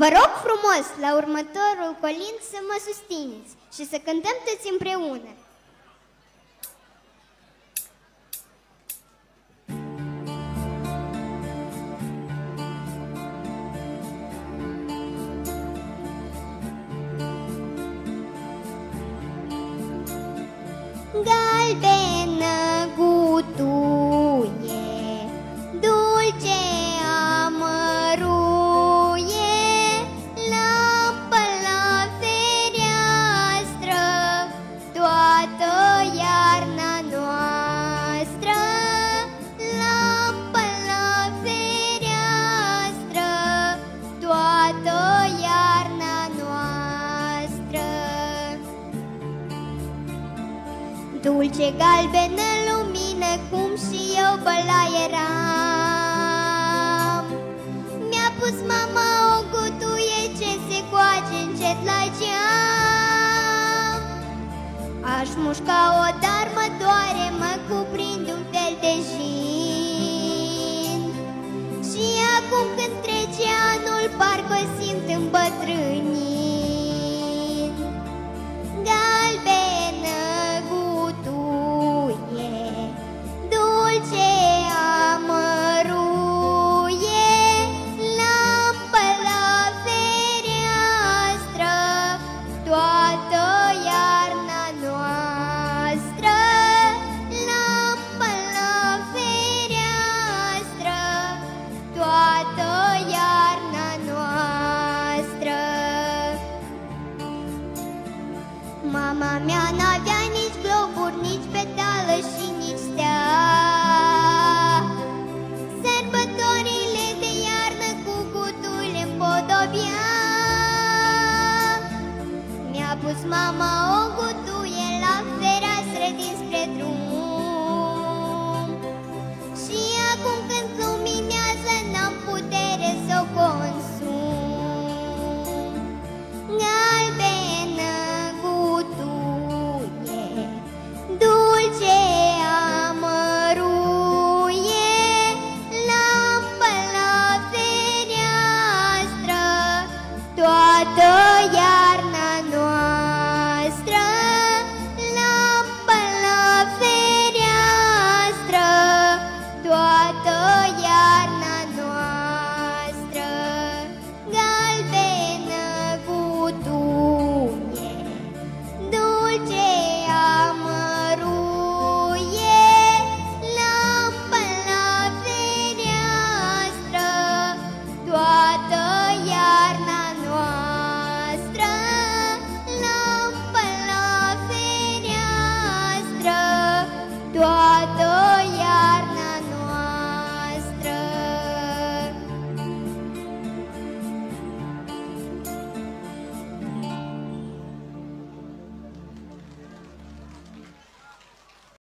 Vă rog frumos, la următorul colin să mă susțineți și să cântăm toți împreună. Galbenă gutuie, Dulce galbenă lumină, cum și eu băla eram. Mi-a pus mama o gutuie ce se coace încet la geam. Aș mușca-o, dar mă doare, mă Mama mea n-avea nici globuri, nici pedală și nici stea. Sărbătorile de iarnă cu gutul împodobea Mi-a pus mama